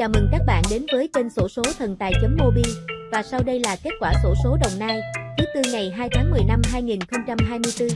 Chào mừng các bạn đến với kênh sổ số thần tài.mobi và sau đây là kết quả sổ số Đồng Nai, thứ tư ngày 2 tháng 10 năm 2024.